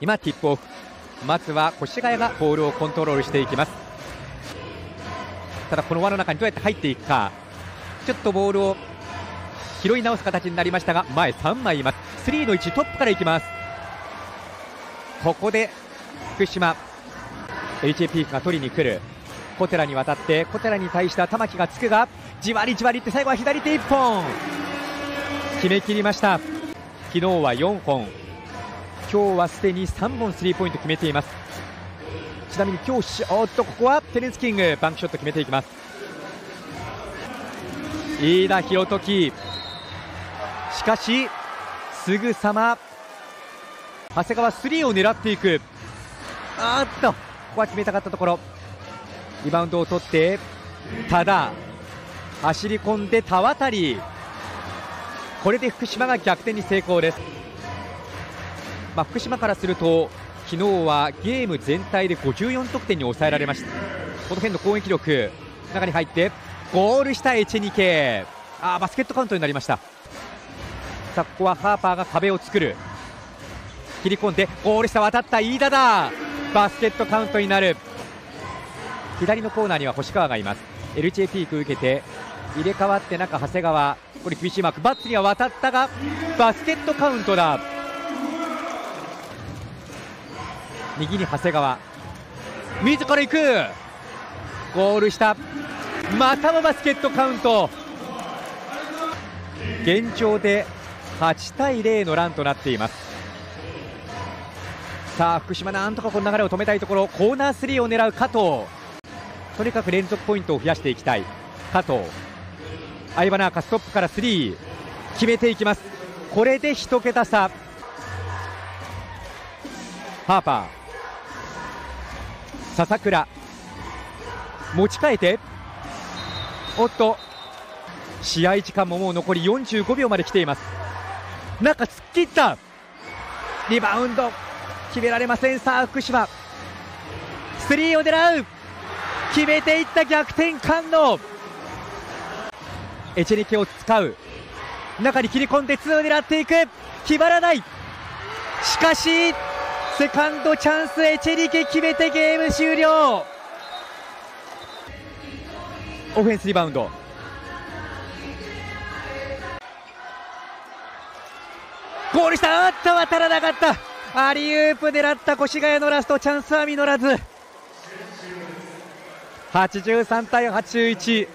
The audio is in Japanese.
今ティップオフ。まずは越谷がボールをコントロールしていきます。ただこの輪の中にどうやって入っていくか。ちょっとボールを拾い直す形になりましたが前3枚います。3の1トップからいきます。ここで福島 HA ピークが取りに来る。小寺に渡って小寺に対しては玉木がつくがじわりじわりって最後は左手1本。決めきりました。昨日は4本。今日はすでに3本スリーポイント決めています。ちなみに今日おっとここはテレス・キングバンクショット決めていきます。飯田博時。しかしすぐさま長谷川スリーを狙っていく。あっとここは決めたかったところ。リバウンドを取ってただ走り込んで田渡これで福島が逆転に成功です、まあ、福島からすると昨日はゲーム全体で54得点に抑えられました。この辺の攻撃力中に入ってゴールしたエチェニケ。あバスケットカウントになりました。さあここはハーパーが壁を作る。切り込んでゴール下渡った飯田だ。バスケットカウントになる。左のコーナーには星川がいます。LJ ピーク受けて入れ替わって中長谷川。これ厳しいマーク。バッツには渡ったがバスケットカウントだ。右に長谷川。自ら行く。ゴール下。またもバスケットカウント。現状で8対0のランとなっています。さあ福島なんとかこの流れを止めたいところ。コーナースリーを狙う加藤。とにかく連続ポイントを増やしていきたい。加藤。相葉ナーカストップからスリー。決めていきます。これで1桁差。ハーパー。笹倉。持ち替えて。おっと。試合時間ももう残り45秒まで来ています。中突っ切った。リバウンド。決められません。さあ福島。スリーを狙う。決めていった逆転感のエチェリケを使う。中に切り込んで2を狙っていく。決まらない。しかしセカンドチャンスエチェリケ決めてゲーム終了。オフェンスリバウンド。ゴールしたあっと渡らなかった。アリウープ狙った越谷のラストチャンスは実らず。83対81